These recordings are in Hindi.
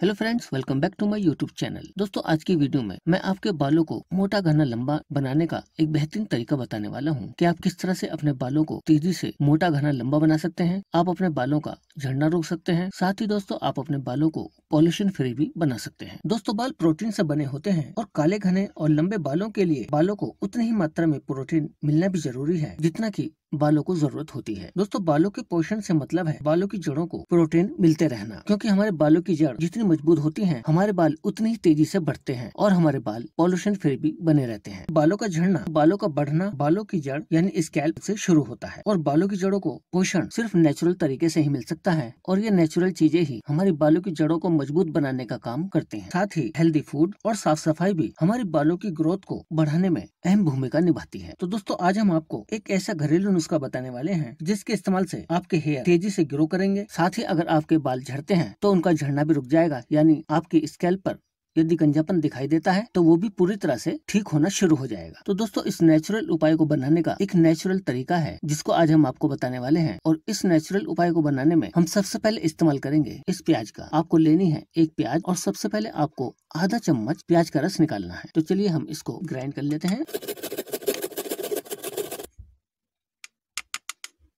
Hello friends welcome back to my YouTube channel दोस्तों, आज की वीडियो में मैं आपके बालों को मोटा घना लंबा बनाने का एक बेहतरीन तरीका बताने वाला हूँ। कि आप किस तरह से अपने बालों को तेज़ी से मोटा घना लंबा बना सकते हैं? आप अपने बालों का झड़ना रोक सकते हैं। साथ ही दोस्तों, आप अपने बालों को पॉल्यूशन फ्री भी बना सकते हैं। दोस्तों, बाल प्रोटीन से बने होते हैं और काले, घने और लंबे बालों के लिए बालों को उतनी ही मात्रा में प्रोटीन मिलना भी ज़रूरी है, जितना की बालों को ज़रूरत होती है। दोस्तों, बालों के पोषण से मतलब है बालों की जड़ों को प्रोटीन मिलते रहना, क्योंकि हमारे बालों की जड़ जितनी मज़बूत होती है, हमारे बाल उतनी ही तेज़ी से बढ़ते हैं और हमारे बाल पॉल्यूशन फ्री भी बने रहते हैं। बालों का झड़ना, बालों का बढ़ना, बालों की जड़ यानी स्कैल्प से शुरू होता है और बालों की जड़ों को पोषण सिर्फ़ नेचुरल तरीके से ही मिल सकता है और ये नेचुरल चीज़ें ही हमारे बालों की जड़ों को मज़बूत बनाने का काम करते हैं। साथ ही हेल्दी फ़ूड और साफ़ सफ़ाई भी हमारे बालों की ग्रोथ को बढ़ाने में अहम भूमिका निभाती है। तो दोस्तों, आज हम आपको एक ऐसा घरेलू नुस्खा बताने वाले हैं जिसके इस्तेमाल से आपके हेयर तेज़ी से ग्रो करेंगे। साथ ही अगर आपके बाल झड़ते हैं तो उनका झड़ना भी रुक जाएगा, यानी आपकी स्केल पर यदि गंजापन दिखाई देता है तो वो भी पूरी तरह से ठीक होना शुरू हो जाएगा। तो दोस्तों, इस नेचुरल उपाय को बनाने का एक नेचुरल तरीका है, जिसको आज हम आपको बताने वाले हैं। और इस नेचुरल उपाय को बनाने में हम सबसे पहले इस्तेमाल करेंगे इस प्याज का। आपको लेनी है एक प्याज और सबसे पहले आपको आधा चम्मच प्याज का रस निकालना है। तो चलिए हम इसको ग्राइंड कर लेते हैं।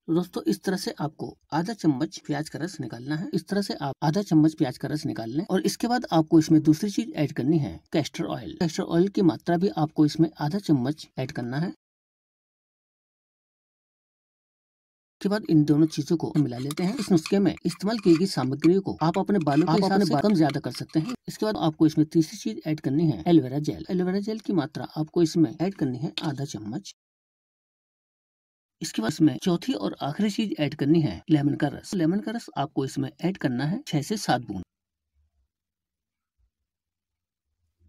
तो दोस्तों इस तरह से आपको आधा चम्मच प्याज का रस निकालना है। इस तरह से आप आधा चम्मच प्याज का रस निकाल लें और इसके बाद आपको इसमें दूसरी चीज़ ऐड करनी है कैस्टर ऑयल कैस्टर ऑयल की मात्रा भी आपको इसमें आधा चम्मच ऐड करना है। के बाद इन दोनों चीज़ों को मिला लेते हैं। इस नुस्खे में इस्तेमाल की गई सामग्री को आप अपने बालों के हिसाब से कम ज़्यादा कर सकते हैं। इसके बाद आपको इसमें तीसरी चीज़ ऐड करनी है एलोवेरा जेल एलोवेरा जेल की मात्रा आपको इसमें ऐड करनी है आधा चम्मच। इसके बाद इसमें चौथी और आखिरी चीज़ ऐड करनी है, लेमन का रस। लेमन का रस आपको इसमें ऐड करना है छह से सात बूंद।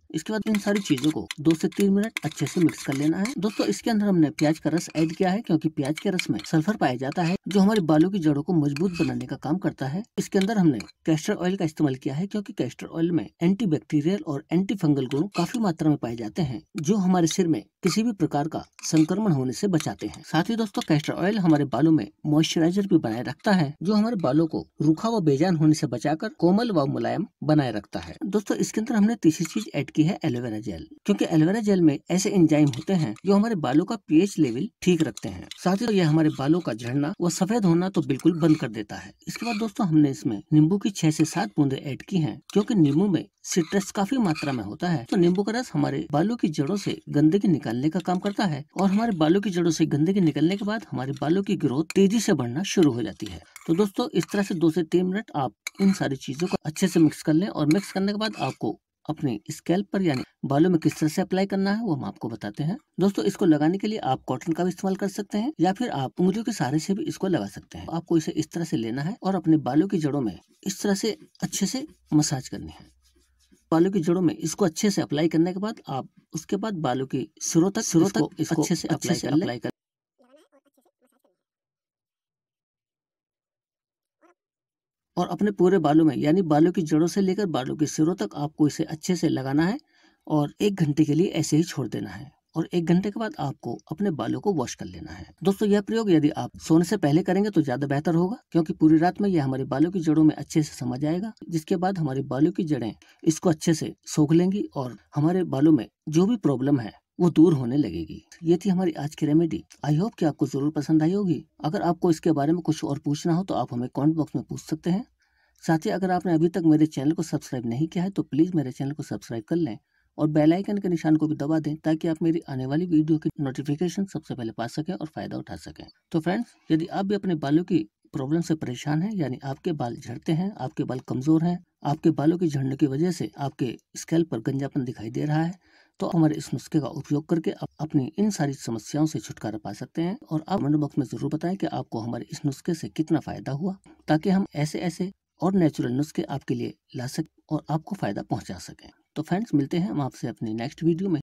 इसके बाद इन सारी चीज़ों को दो से तीन मिनट अच्छे से मिक्स कर लेना है। दोस्तों, इसके अंदर हमने प्याज का रस ऐड किया है, क्योंकि प्याज के रस में सल्फ़र पाया जाता है। जो हमारे बालों की जड़ों को मज़बूत बनाने का काम करता है, इसके अंदर हमने कैस्टर ऑयल का इस्तेमाल किया है क्योंकि कैस्टर ऑयल में एंटी बैक्टीरियल और एंटी फंगल गुण काफ़ी मात्रा में पाए जाते हैं, जो हमारे सिर में किसी भी प्रकार का संक्रमण होने से बचाते हैं। साथ ही दोस्तों कैस्टर ऑयल हमारे बालों में मॉइस्चराइजर भी बनाए रखता है, जो हमारे बालों को रूखा व बेजान होने से बचाकर कोमल व मुलायम बनाए रखता है। दोस्तों, इसके अंदर हमने तीसरी चीज़ ऐड की है एलोवेरा जेल क्योंकि एलोवेरा जेल में ऐसे एंजाइम होते हैं, जो हमारे बालों का पीएच लेवल ठीक रखते हैं। साथ ही यह हमारे बालों का झड़ना व सफ़ेद होना तो बिल्कुल बंद कर देता है। इसके बाद दोस्तों, हमने इसमें नींबू की छह से सात बूंदे ऐड की हैं क्योंकि नींबू में सिट्रस काफ़ी मात्रा में होता है। तो नींबू का रस हमारे बालों की जड़ों से गंदगी निकालने का काम करता है और हमारे बालों की जड़ों से गंदगी निकलने के बाद हमारे बालों की ग्रोथ तेज़ी से बढ़ना शुरू हो जाती है। तो दोस्तों, इस तरह से दो से तीन मिनट आप इन सारी चीज़ों को अच्छे से मिक्स कर लें और मिक्स करने के बाद आपको अपने स्कैल्प पर यानी बालों में किस तरह से अप्लाई करना है वो हम आपको बताते हैं। दोस्तों इसको लगाने के लिए आप कॉटन का भी इस्तेमाल कर सकते हैं या फिर आप उंगलियों के सहारे से भी इसको लगा सकते हैं। आपको इसे इस तरह से लेना है और अपने बालों की जड़ों में इस तरह से अच्छे से मसाज करनी है। बालों की जड़ों में इसको अच्छे से अप्लाई करने के बाद आप उसके बाद बालों की सिरों तक सिरों तक इसको अच्छे से अप्लाई कर अप्लाई कर और अपने पूरे बालों में, यानी बालों की जड़ों से लेकर बालों के सिरों तक आपको इसे अच्छे से लगाना है और एक घंटे के लिए ऐसे ही छोड़ देना है और एक घंटे के बाद आपको अपने बालों को वॉश कर लेना है। दोस्तों, यह प्रयोग यदि आप सोने से पहले करेंगे तो ज़्यादा बेहतर होगा, क्योंकि पूरी रात में यह हमारे बालों की जड़ों में अच्छे से समा जाएगा, जिसके बाद हमारे बालों की जड़ें इसको अच्छे से सोख लेंगी और हमारे बालों में जो भी प्रॉब्लम है वो दूर होने लगेगी। ये थी हमारी आज की रेमेडी आई होप कि आपको ज़रूर पसंद आई होगी। अगर आपको इसके बारे में कुछ और पूछना हो तो आप हमें कमेंट बॉक्स में पूछ सकते हैं। साथ ही अगर आपने अभी तक मेरे चैनल को सब्सक्राइब नहीं किया है तो प्लीज़ मेरे चैनल को सब्सक्राइब कर लें और बेल आइकन के निशान को भी दबा दें ताकि आप मेरी आने वाली वीडियो की नोटिफिकेशन सबसे पहले पा सकें और फ़ायदा उठा सकें। तो फ्रेंड्स यदि आप भी अपने बालों की प्रॉब्लम से परेशान हैं, यानी आपके बाल झड़ते हैं, आपके बाल कमज़ोर हैं, आपके बालों की झड़ने की वजह से आपके स्कैल्प पर गंजापन दिखाई दे रहा है तो हमारे इस नुस्खे का उपयोग करके आप अपनी इन सारी समस्याओं से छुटकारा पा सकते हैं और आप कमेंट बॉक्स में ज़रूर बताएँ कि आपको हमारे इस नुस्खे से कितना फ़ायदा हुआ, ताकि हम ऐसे ऐसे और नेचुरल नुस्खे आपके लिए ला सकें और आपको फ़ायदा पहुँचा सकें। तो फ्रेंड्स मिलते हैं हम आपसे अपनी नेक्स्ट वीडियो में।